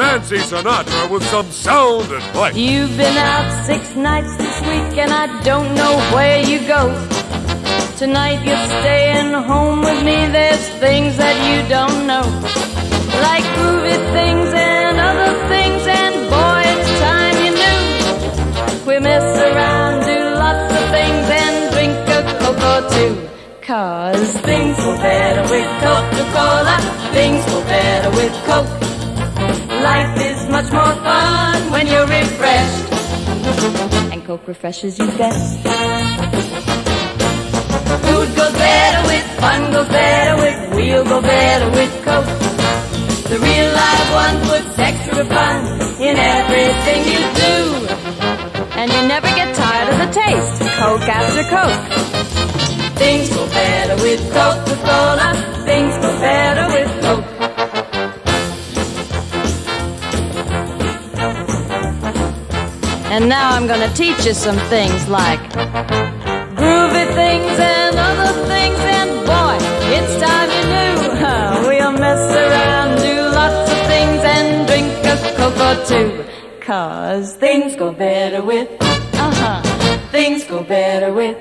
Nancy Sinatra with some sound and bite. You've been out six nights this week and I don't know where you go. Tonight you're staying home with me, there's things that you don't know. Like groovy things and other things, and boy, it's time you knew. We mess around, do lots of things, and drink a Coke or two. Cause things go better with Coca-Cola, things go better with Coke. Life much more fun when you're refreshed, and Coke refreshes you best. Food goes better with fun, goes better with we'll go better with Coke. The real live one puts extra fun in everything you do. And you never get tired of the taste, Coke after Coke. Things go better with Coca-Cola, And now I'm gonna teach you some things like groovy things and other things, and boy, it's time you knew. We'll mess around, do lots of things, and drink a Coke or two. Cause things go better with, uh huh, things go better with,